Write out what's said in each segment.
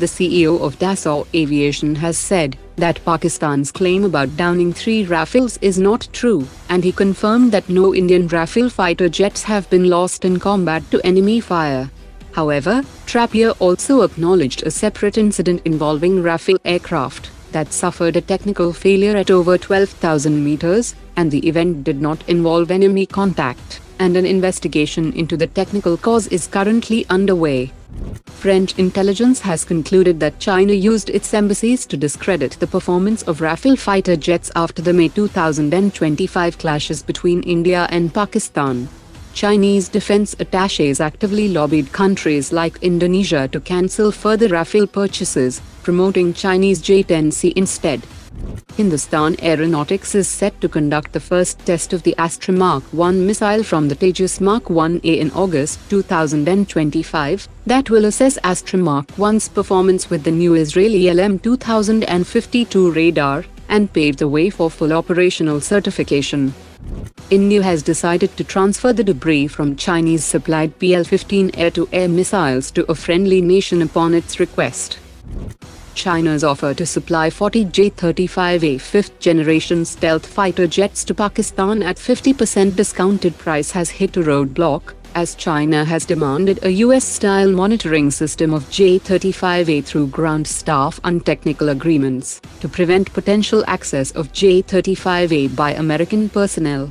The CEO of Dassault Aviation has said that Pakistan's claim about downing three Rafales is not true, and he confirmed that no Indian Rafale fighter jets have been lost in combat to enemy fire. However, Trappier also acknowledged a separate incident involving Rafale aircraft that suffered a technical failure at over 12,000 meters, and the event did not involve enemy contact, and an investigation into the technical cause is currently underway. French intelligence has concluded that China used its embassies to discredit the performance of Rafale fighter jets after the May 2025 clashes between India and Pakistan. Chinese defense attaches actively lobbied countries like Indonesia to cancel further Rafale purchases, promoting Chinese J-10C instead. Hindustan Aeronautics is set to conduct the first test of the Astra Mark 1 missile from the Tejas Mark 1A in August 2025, that will assess Astra Mark 1's performance with the new Israeli LM-2052 radar, and pave the way for full operational certification. India has decided to transfer the debris from Chinese-supplied PL-15 air-to-air missiles to a friendly nation upon its request. China's offer to supply 40 J-35A fifth-generation stealth fighter jets to Pakistan at 50% discounted price has hit a roadblock, as China has demanded a US-style monitoring system of J-35A through ground staff and technical agreements, to prevent potential access of J-35A by American personnel.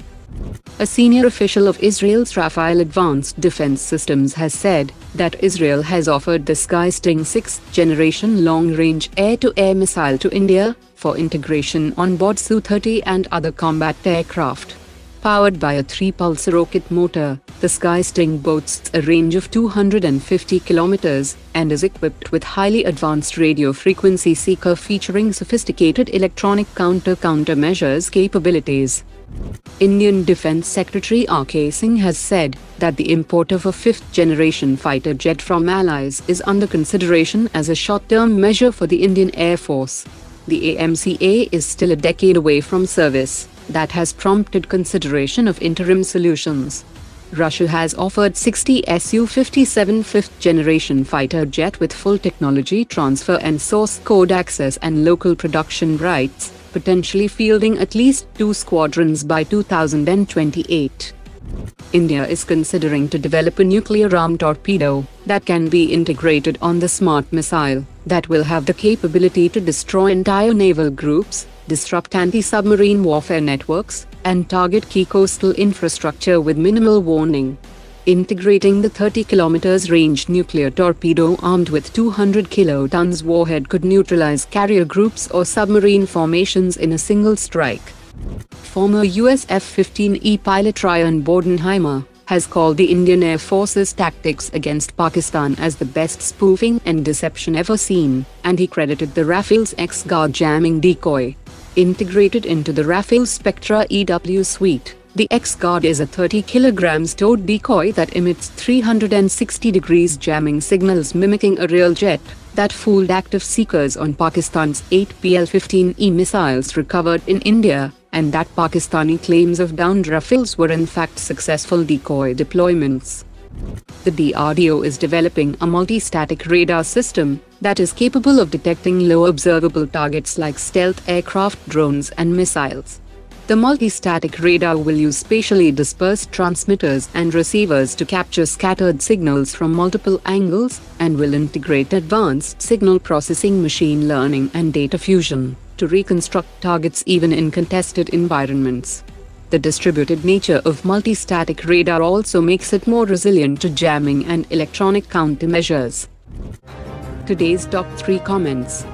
A senior official of Israel's Rafael Advanced Defense Systems has said that Israel has offered the Sky Sting 6th generation long-range air-to-air missile to India for integration on board Su-30 and other combat aircraft. Powered by a 3-pulse rocket motor, the Sky Sting boasts a range of 250 kilometers and is equipped with highly advanced radio frequency seeker featuring sophisticated electronic counter-countermeasures capabilities. Indian Defence Secretary R.K. Singh has said that the import of a fifth-generation fighter jet from allies is under consideration as a short-term measure for the Indian Air Force. The AMCA is still a decade away from service, that has prompted consideration of interim solutions. Russia has offered 60 Su-57 fifth-generation fighter jet with full technology transfer and source code access and local production rights, potentially fielding at least two squadrons by 2028. India is considering to develop a nuclear-armed torpedo that can be integrated on the SMART missile that will have the capability to destroy entire naval groups, disrupt anti-submarine warfare networks, and target key coastal infrastructure with minimal warning integrating the 30 km range nuclear torpedo armed with 200 kilotons warhead could neutralize carrier groups or submarine formations in a single strike. Former US F-15E pilot Ryan Bodenheimer has called the Indian Air Force's tactics against Pakistan as the best spoofing and deception ever seen, and he credited the Rafale's X-Guard jamming decoy. Integrated into the Rafale Spectra EW suite, the X-Guard is a 30 kg towed decoy that emits 360 degrees jamming signals mimicking a real jet, that fooled active seekers on Pakistan's 8 PL-15E missiles recovered in India, and that Pakistani claims of downed Rafales were in fact successful decoy deployments. The DRDO is developing a multi-static radar system that is capable of detecting low observable targets like stealth aircraft drones and missiles. The multi-static radar will use spatially dispersed transmitters and receivers to capture scattered signals from multiple angles, and will integrate advanced signal processing machine learning and data fusion to reconstruct targets even in contested environments. The distributed nature of multi-static radar also makes it more resilient to jamming and electronic countermeasures. Today's top 3 comments